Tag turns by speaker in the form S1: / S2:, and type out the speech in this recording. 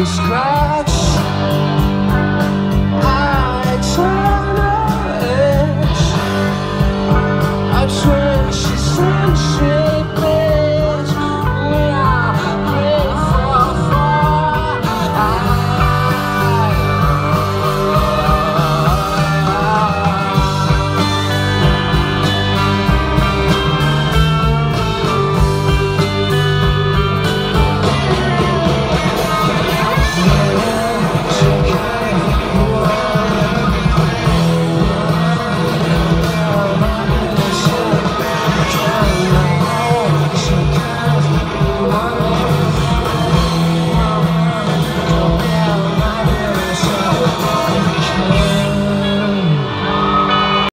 S1: describe